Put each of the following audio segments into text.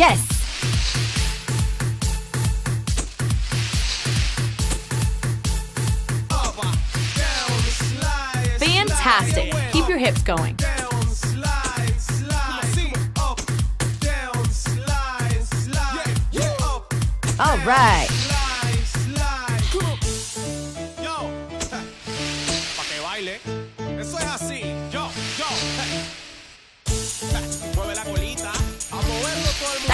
Yes! Fantastic. Keep your hips going. All right. Baile. Eso es así.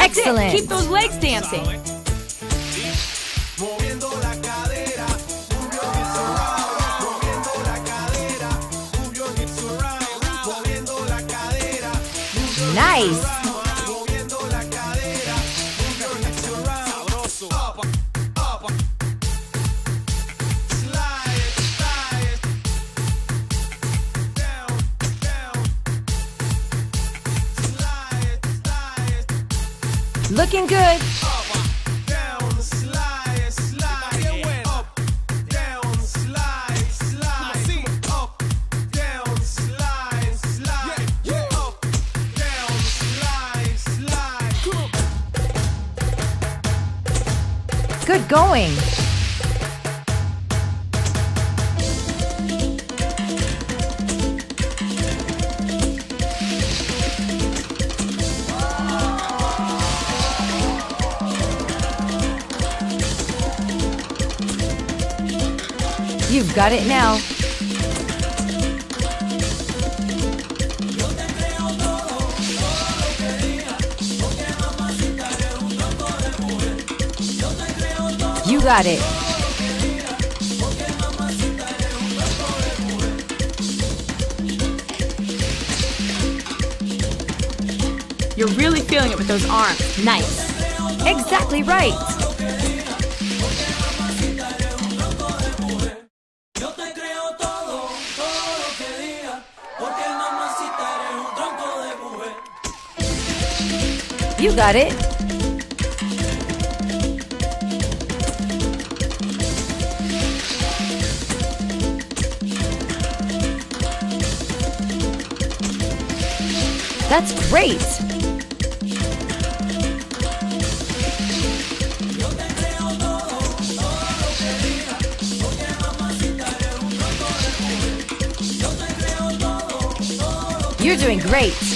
Excellent. it. Keep those legs dancing. Moviendo slide, good. Good going. You've got it now. You got it. You're really feeling it with those arms. Nice. Exactly right. You got it. That's great. You're doing great.